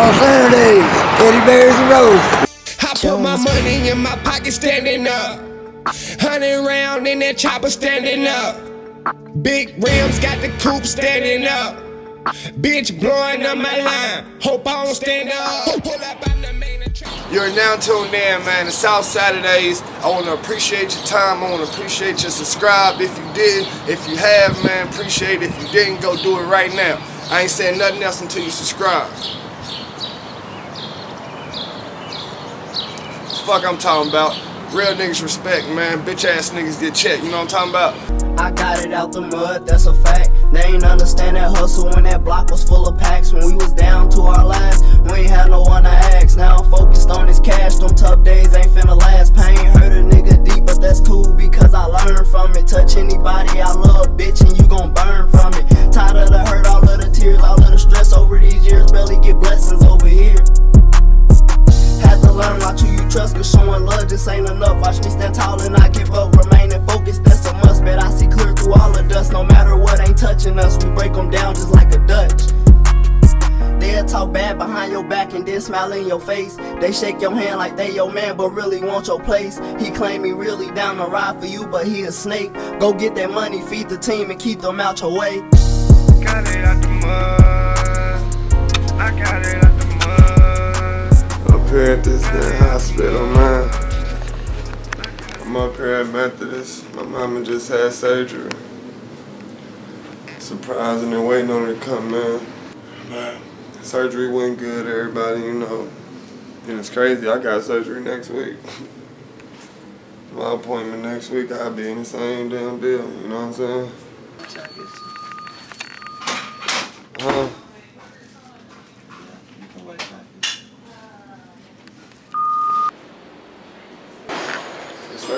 On Saturdays, Eddie Bears and Rose. I put my money in my pocket standing up. Hundred round in that chopper standing up. Big rims got the coupe standing up. Bitch blowing up my line. Hope I don't stand up. Pull up on the main attraction. You're now tuned in, man, to Sauce Saturdays. I want to appreciate your time. I want to appreciate your subscribe if you did. If you have, man, appreciate it. If you didn't, go do it right now. I ain't saying nothing else until you subscribe. Fuck I'm talking about. Real niggas respect, man. Bitch ass niggas get checked. You know what I'm talking about? I got it out the mud, that's a fact. They ain't understand that hustle when that block was full of packs. When we was down to our last, we ain't had no one to ask. Now I'm focused on this cash, them tough days ain't finna last. Pain hurt a nigga deep, but that's cool because I learned from it. Touch anybody I love, bitch, and you gon' burn from it. Tired of the hurt, all of the tears, all of the stress over these years. Barely get blessings over here. Trust, cause showing love just ain't enough. Watch me stand tall and not give up, remaining focused, that's a must. Bet I see clear through all the dust, no matter what ain't touching us. We break them down just like a Dutch. They'll talk bad behind your back and then smile in your face. They shake your hand like they your man, but really want your place. He claim he really down to ride for you, but he a snake. Go get that money, feed the team, and keep them out your way. Got it out the mud. I got it out the mud. Up here at this damn hospital, man. I'm up here at Methodist. My mama just had surgery. Surprising and waiting on her to come, man. Man, surgery went good, everybody, you know. And it's crazy, I got surgery next week. My appointment next week, I'll be in the same damn deal, you know what I'm saying? Huh?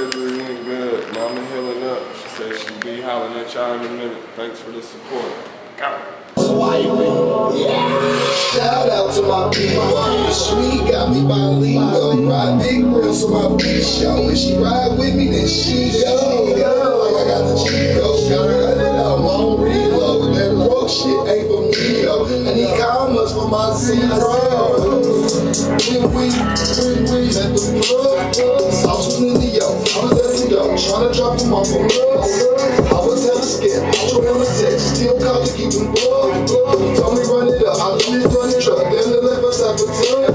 Surgery went good. Mama healing up. She said she'll be hollering at y'all in a minute. Thanks for the support. Go. Shout out to my people. Sweet got me bilingual. Ride big rims so my feet show. If she ride with me, then she go. Like I got the code. Gotta it out. Long reload. That broke shit ain't for me, yo. I need commas for my zero. We, we him off on. I was hella scared. I told him a text, still call to keep him plug. Told me run it up. I do this run the truck. Then the left us at the tub.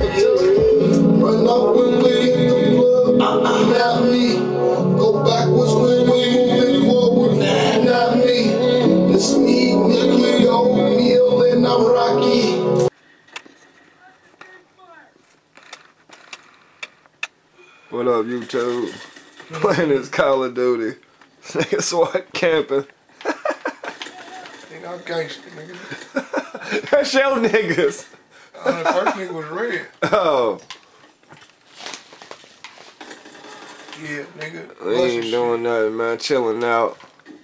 Run off we hit the plug. Not me. Go backwards when we moving forward. Not me. It's me, Nicky, oatmeal, and I'm Rocky. What up, YouTube? Playing this Call of Duty. Nigga SWAT camping. Nigga, I'm gangster, nigga. That's your niggas. Uh, the first nigga was red. Oh, Yeah, nigga. we ain't doing nothing, man. Chilling out.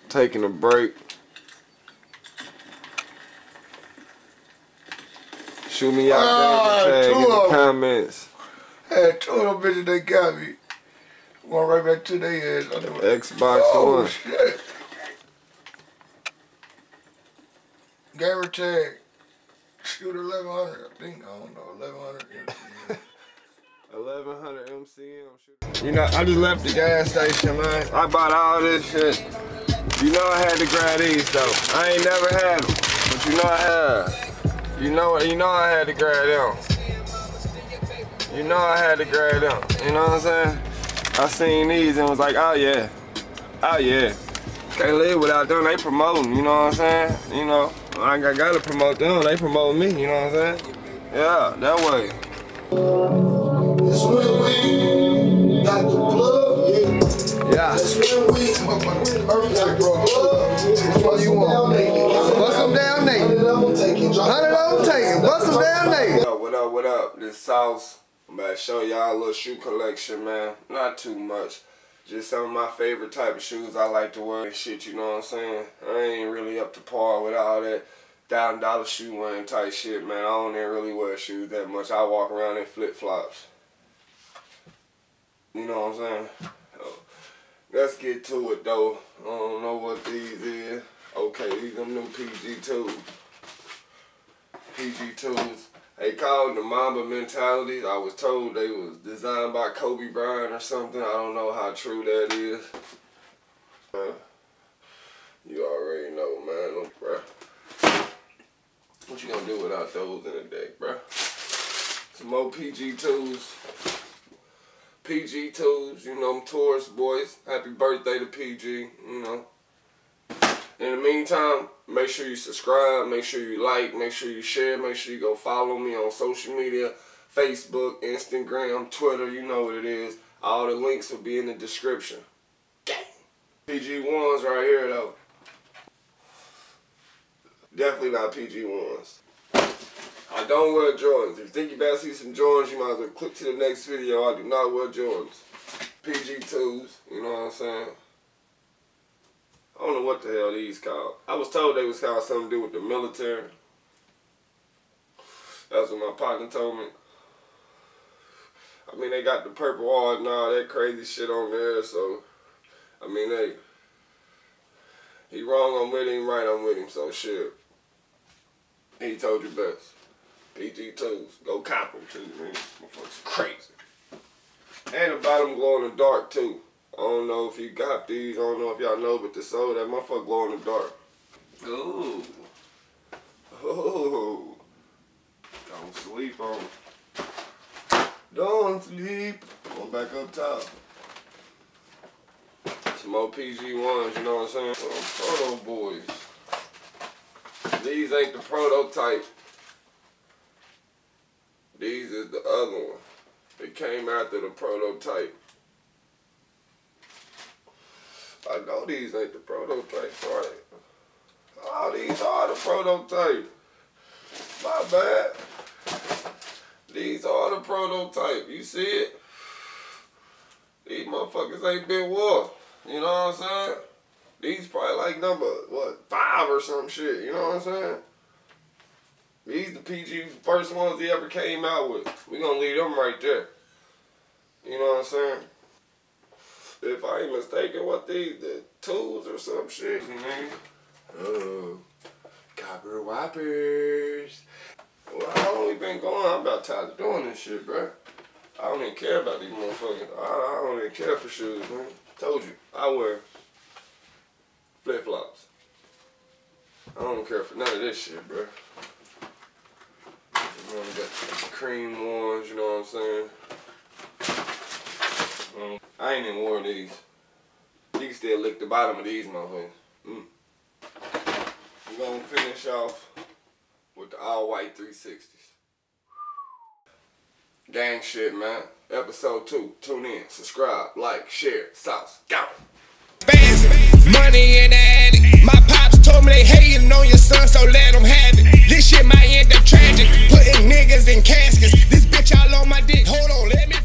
Taking a break. Shoot me out Ah, there in the tag in the of 'em. comments. Had two of them bitches they got me. Going right back to their ass. Xbox oh, One. shit. Gamer tag. Shoot 1100. I think, I don't know, 1100. 1100 MCM. You know, I just left the gas station, man. I bought all this shit. You know I had to grab these though. I ain't never had them, but you know I had. You know, you know I had to grab them. You know I had to grab them. You know what I'm saying? I seen these and was like, oh yeah, oh yeah. Can't live without them. They promoting. You know what I'm saying? You know, I got gotta promote them. They promote me. You know what I'm saying? Yeah, that way. It's when we got the plug, yeah. Yeah. That's when we earth got the plug. What you want? Bust them down, Nate. Hundred of them taking, drop Hundred of them taking. Bust them down, Nate. Nate. What up, what up, what up? This Sauce. To show y'all a little shoe collection, man. Not too much. Just some of my favorite type of shoes I like to wear and shit, you know what I'm saying? I ain't really up to par with all that thousand dollar shoe wearing type shit, man. I don't even really wear shoes that much. I walk around in flip flops. You know what I'm saying? So, let's get to it though. I don't know what these is. Okay, these them new PG2s. PG2s. They called the Mamba mentalities. I was told they was designed by Kobe Bryant or something. I don't know how true that is. You already know, man, bruh. What you gonna do without those in the deck, bruh? Some more PG2s. PG2s, you know, them tourist boys. Happy birthday to PG, you know. In the meantime, make sure you subscribe, make sure you like, make sure you share, make sure you go follow me on social media, Facebook, Instagram, Twitter, you know what it is. All the links will be in the description. PG1s right here though. Definitely not PG1s. I don't wear Jordans. If you think you better see some Jordans, you might as well click to the next video. I do not wear Jordans. PG2s, you know what I'm saying? I don't know what the hell these called. I was told they was called something to do with the military. That's what my partner told me. I mean, they got the purple heart and all that crazy shit on there, so, I mean, hey, he wrong, I'm with him, right, I'm with him, so shit. He told you best. PG2s. Go cop them too, man. Motherfuckers crazy. And the bottom glow in the dark too. I don't know if you got these, I don't know if y'all know, but the soul, that motherfucker glow in the dark. Ooh. Oh. Don't sleep on Don't sleep. Go back up top. Some more PG1s, you know what I'm saying? Oh, proto boys. These ain't the prototype. These is the other one. It came after the prototype. I these ain't the prototypes, right? Oh, these are the prototype. My bad. These are the prototype. You see it? These motherfuckers ain't been wore. You know what I'm saying? These probably like number, what, five or some shit. You know what I'm saying? These the PG first ones he ever came out with. We gonna leave them right there. You know what I'm saying? If I ain't mistaken, what these, the tools or some shit, man. Oh, copper whoppers. Well, how long we been going? I'm about tired of doing this shit, bro. I don't even care about these motherfuckers. I, I don't even care for shoes, man. Told you, I wear flip flops. I don't care for none of this shit, bro. You know, got cream ones, you know what I'm saying? room. I ain't even worn these. You can still lick the bottom of these motherfuckers. Mm. I'm gonna finish off with the all-white 360s. Gang shit, man. Episode 2. Tune in, subscribe, like, share, sauce. Go. it. Money in the attic. My pops told me they hating on your son, so let them have it. This shit might end up tragic. Putting niggas in caskets. This bitch all on my dick. Hold on, let me.